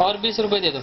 और बीस रुपए दे दो।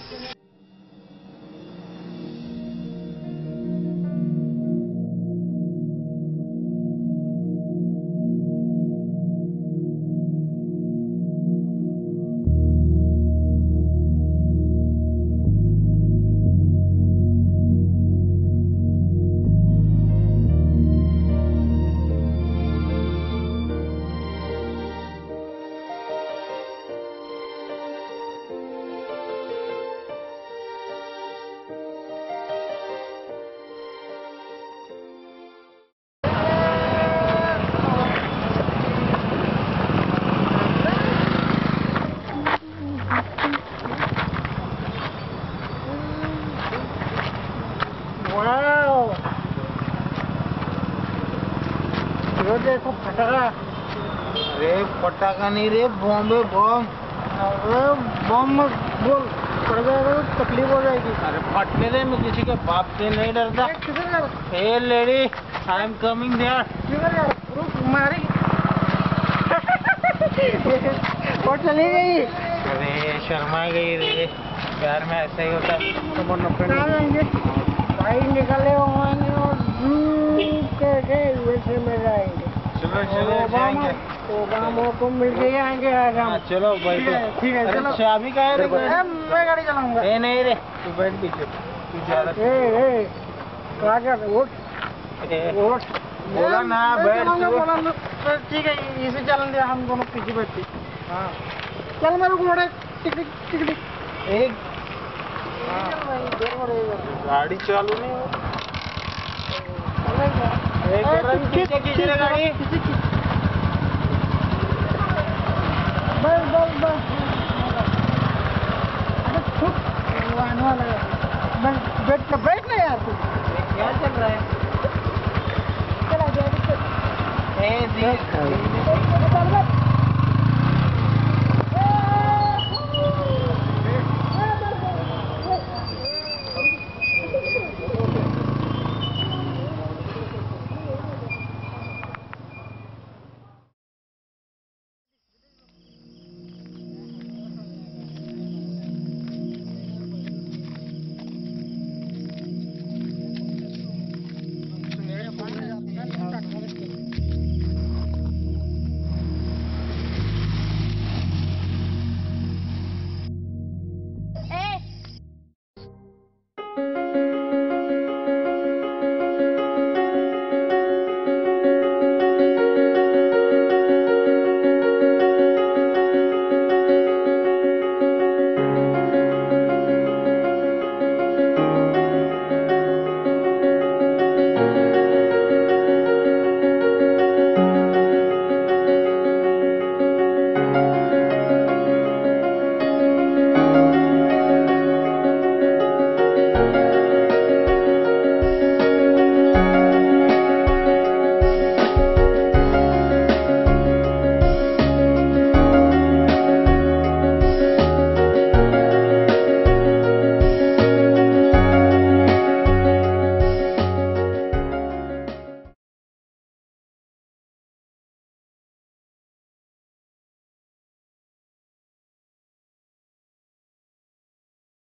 ये देखो अरे नहीं रे बॉम्ब बॉम्ब। अरे बम मत बोल। पड़ जाएगा तो तकलीफ़ हो जाएगी। अरे फटने दे मैं किसी के बाप से नहीं डरता। Hey? Lady I am coming there रुक मारेगी वो चली गई। अरे शर्मा गई रे। प्यार में ऐसा ही होता है। कहाँ जाएँगे भाई निकले और करके यूएसए में जाएँगे। चलो चलो जाएँगे। ओबामा को मिल के आएँगे आज हम हाँ, चलो भाई ठीक है, अरे चलो। चाबी का है मैं गाड़ी चलाऊँगा। ए नहीं रे तू बैठ पीछे तू ज़्यादा ए ए कहाँ जा रहे? उठ। उठ। बोला ना, बैठ तू। बोला तो ठीक है इसे चलन दिया हम दोनों पीछे बैठते हाँ। चल मेरे को मोड़े टिक टिक टिक टिक। एक। हाँ, देर हो रही है। गाड़ी चालू नहीं हो चलेगा। ए, ए, कर रहा, खींच, खींचे, खींच रे खींच, गाड़ी। खींच, खींच। बस बस बस अरे छुप बस बैठ ना बैठ ना यार तू। क्या चल रहा है? चला जाए ए,